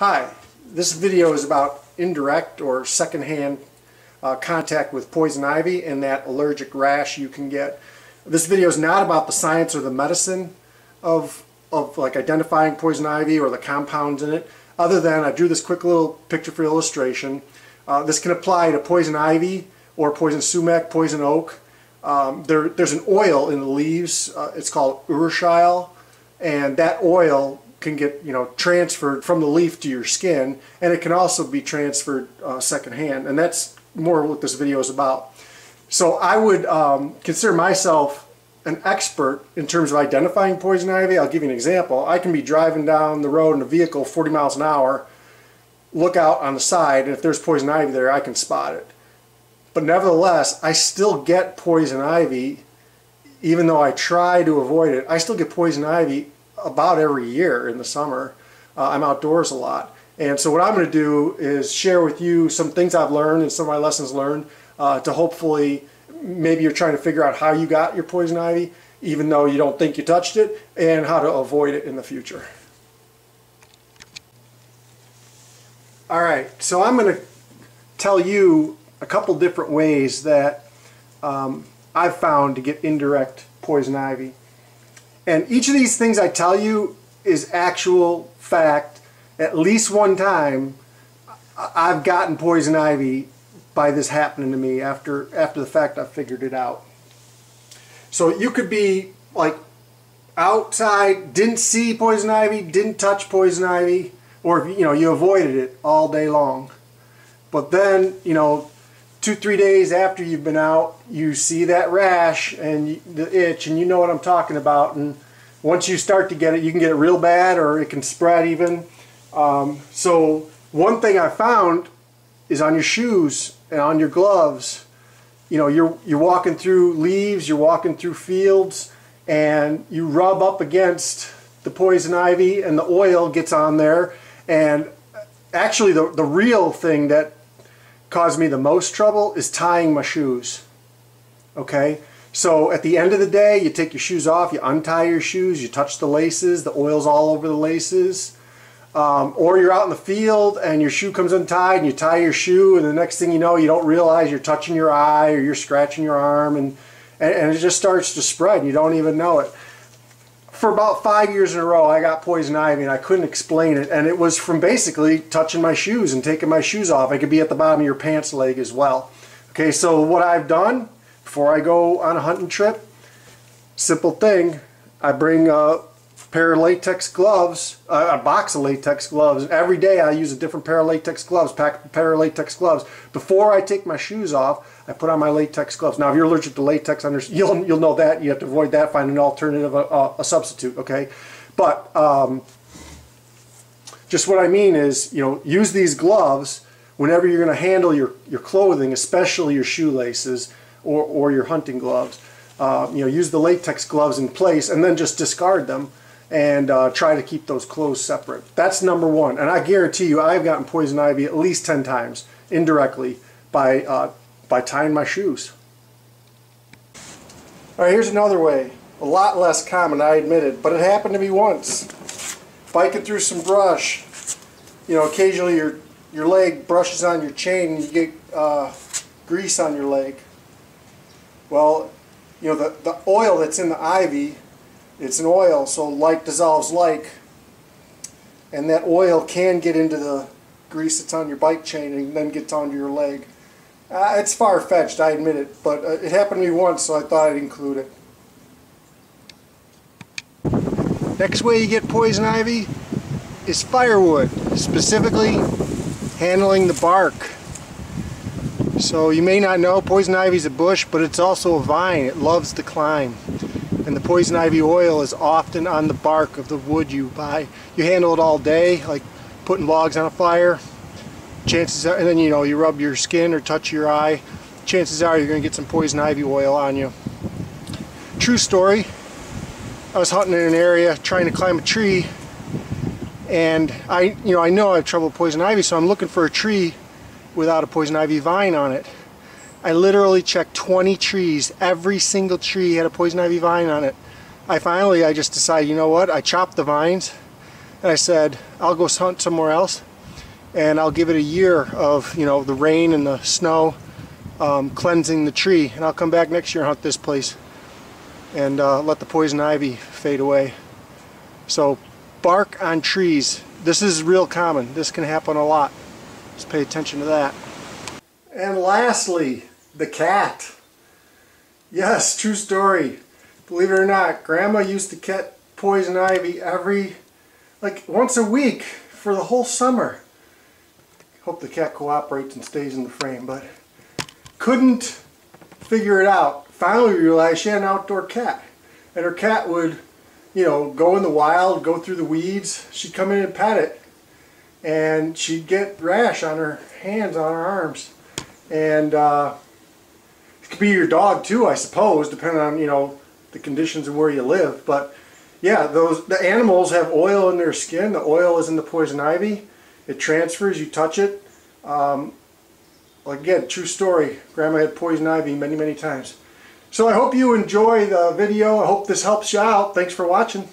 Hi, this video is about indirect or secondhand uh, contact with poison ivy and that allergic rash you can get. This video is not about the science or the medicine of, of like identifying poison ivy or the compounds in it, other than I drew this quick little picture for illustration. Uh, this can apply to poison ivy or poison sumac, poison oak. Um, there, there's an oil in the leaves, uh, it's called urushiol, and that oil can get you know transferred from the leaf to your skin and it can also be transferred uh, secondhand and that's more what this video is about. So I would um, consider myself an expert in terms of identifying poison ivy. I'll give you an example. I can be driving down the road in a vehicle 40 miles an hour look out on the side and if there's poison ivy there I can spot it. But nevertheless I still get poison ivy even though I try to avoid it I still get poison ivy about every year in the summer. Uh, I'm outdoors a lot. And so what I'm going to do is share with you some things I've learned and some of my lessons learned uh, to hopefully, maybe you're trying to figure out how you got your poison ivy, even though you don't think you touched it, and how to avoid it in the future. All right, so I'm going to tell you a couple different ways that um, I've found to get indirect poison ivy. And each of these things I tell you is actual fact. At least one time, I've gotten poison ivy by this happening to me after after the fact I figured it out. So you could be like outside, didn't see poison ivy, didn't touch poison ivy, or you know you avoided it all day long. But then you know two three days after you've been out you see that rash and the itch and you know what I'm talking about. And once you start to get it you can get it real bad or it can spread even. Um, so one thing I found is on your shoes and on your gloves you know you're you're walking through leaves you're walking through fields and you rub up against the poison ivy and the oil gets on there. And actually the, the real thing that caused me the most trouble is tying my shoes. Okay? So at the end of the day, you take your shoes off, you untie your shoes, you touch the laces, the oil's all over the laces. Um, or you're out in the field and your shoe comes untied and you tie your shoe and the next thing you know you don't realize you're touching your eye or you're scratching your arm and, and, and it just starts to spread and you don't even know it for about five years in a row, I got poison ivy and I couldn't explain it. And it was from basically touching my shoes and taking my shoes off. I could be at the bottom of your pants leg as well. Okay, so what I've done before I go on a hunting trip, simple thing, I bring a pair of latex gloves, a box of latex gloves. Every day I use a different pair of latex gloves, pack a pair of latex gloves. Before I take my shoes off, I put on my latex gloves. Now, if you're allergic to latex, you'll you'll know that. You have to avoid that. Find an alternative, a, a substitute. Okay, but um, just what I mean is, you know, use these gloves whenever you're going to handle your your clothing, especially your shoelaces or or your hunting gloves. Uh, you know, use the latex gloves in place and then just discard them and uh, try to keep those clothes separate. That's number one. And I guarantee you, I've gotten poison ivy at least 10 times indirectly by uh, by tying my shoes. Alright, here's another way. A lot less common, I admit it, but it happened to me once. Biking through some brush, you know, occasionally your, your leg brushes on your chain and you get uh, grease on your leg. Well, you know, the, the oil that's in the ivy, it's an oil, so like dissolves like. And that oil can get into the grease that's on your bike chain and then gets onto your leg. Uh, it's far-fetched, I admit it, but uh, it happened to me once, so I thought I'd include it. Next way you get poison ivy is firewood, specifically handling the bark. So you may not know poison ivy is a bush, but it's also a vine. It loves to climb. And the poison ivy oil is often on the bark of the wood you buy. You handle it all day, like putting logs on a fire, chances are, and then you know, you rub your skin or touch your eye, chances are you're going to get some poison ivy oil on you. True story, I was hunting in an area trying to climb a tree and I, you know, I know I have trouble with poison ivy so I'm looking for a tree without a poison ivy vine on it. I literally checked 20 trees, every single tree had a poison ivy vine on it. I finally, I just decided, you know what, I chopped the vines and I said, I'll go hunt somewhere else and I'll give it a year of you know the rain and the snow um, cleansing the tree. And I'll come back next year and hunt this place and uh, let the poison ivy fade away. So bark on trees. This is real common. This can happen a lot. Just pay attention to that. And lastly the cat. Yes true story. Believe it or not grandma used to cat poison ivy every like once a week for the whole summer hope the cat cooperates and stays in the frame but couldn't figure it out. Finally realized she had an outdoor cat. And her cat would, you know, go in the wild, go through the weeds. She'd come in and pat it. And she'd get rash on her hands, on her arms. And uh, it could be your dog too, I suppose, depending on, you know, the conditions and where you live. But yeah, those the animals have oil in their skin. The oil is in the poison ivy. It transfers, you touch it. Um, again, true story. Grandma had poison ivy many, many times. So I hope you enjoy the video. I hope this helps you out. Thanks for watching.